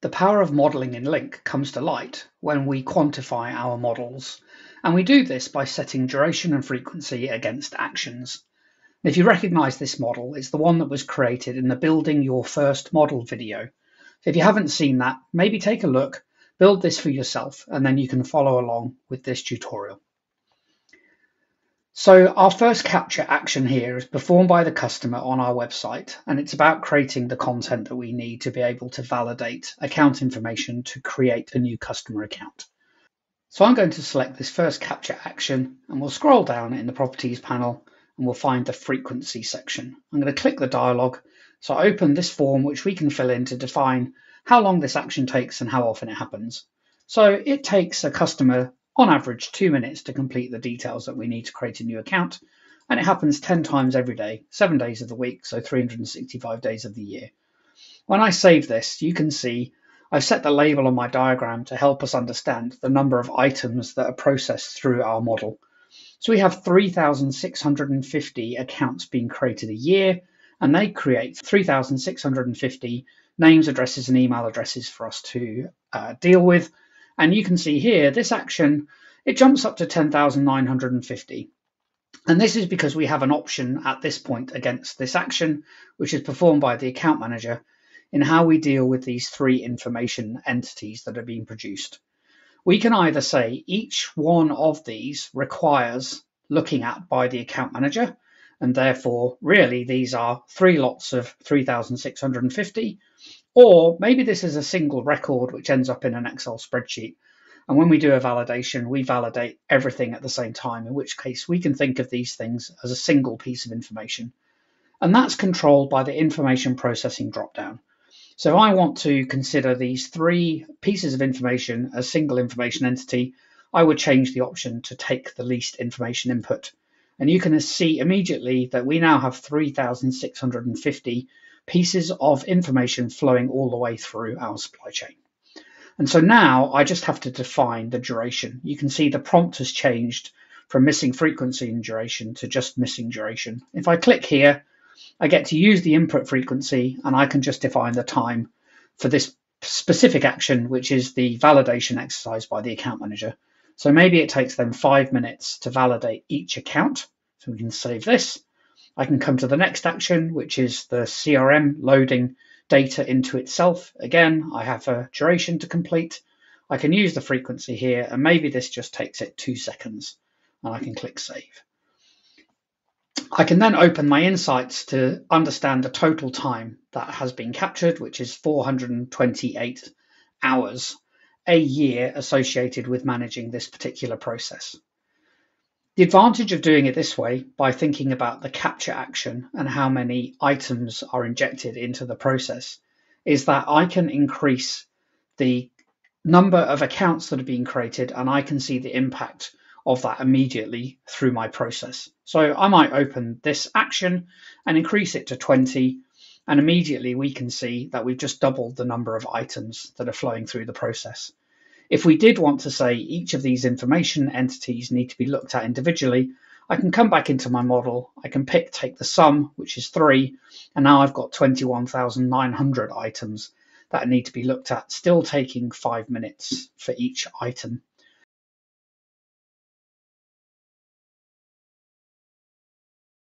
The power of modeling in LINQ comes to light when we quantify our models, and we do this by setting duration and frequency against actions. If you recognize this model, it's the one that was created in the Building Your First Model video. If you haven't seen that, maybe take a look, build this for yourself, and then you can follow along with this tutorial. So our first capture action here is performed by the customer on our website, and it's about creating the content that we need to be able to validate account information to create a new customer account. So I'm going to select this first capture action and we'll scroll down in the properties panel and we'll find the frequency section. I'm going to click the dialog. So I open this form which we can fill in to define how long this action takes and how often it happens. So it takes a customer on average two minutes to complete the details that we need to create a new account. And it happens 10 times every day, seven days of the week, so 365 days of the year. When I save this, you can see I've set the label on my diagram to help us understand the number of items that are processed through our model. So we have 3,650 accounts being created a year, and they create 3,650 names, addresses, and email addresses for us to uh, deal with. And you can see here, this action, it jumps up to 10,950. And this is because we have an option at this point against this action, which is performed by the account manager in how we deal with these three information entities that are being produced. We can either say each one of these requires looking at by the account manager, and therefore, really, these are three lots of 3,650, or maybe this is a single record which ends up in an Excel spreadsheet. And when we do a validation, we validate everything at the same time, in which case we can think of these things as a single piece of information. And that's controlled by the information processing dropdown. So I want to consider these three pieces of information a single information entity, I would change the option to take the least information input. And you can see immediately that we now have 3,650 pieces of information flowing all the way through our supply chain. And so now I just have to define the duration. You can see the prompt has changed from missing frequency and duration to just missing duration. If I click here, I get to use the input frequency and I can just define the time for this specific action, which is the validation exercise by the account manager. So maybe it takes them five minutes to validate each account. So we can save this. I can come to the next action, which is the CRM loading data into itself. Again, I have a duration to complete. I can use the frequency here, and maybe this just takes it two seconds, and I can click save. I can then open my insights to understand the total time that has been captured, which is 428 hours a year associated with managing this particular process. The advantage of doing it this way, by thinking about the capture action and how many items are injected into the process, is that I can increase the number of accounts that are being created and I can see the impact of that immediately through my process. So I might open this action and increase it to 20 and immediately we can see that we've just doubled the number of items that are flowing through the process. If we did want to say each of these information entities need to be looked at individually, I can come back into my model, I can pick take the sum, which is three, and now I've got 21,900 items that need to be looked at, still taking five minutes for each item.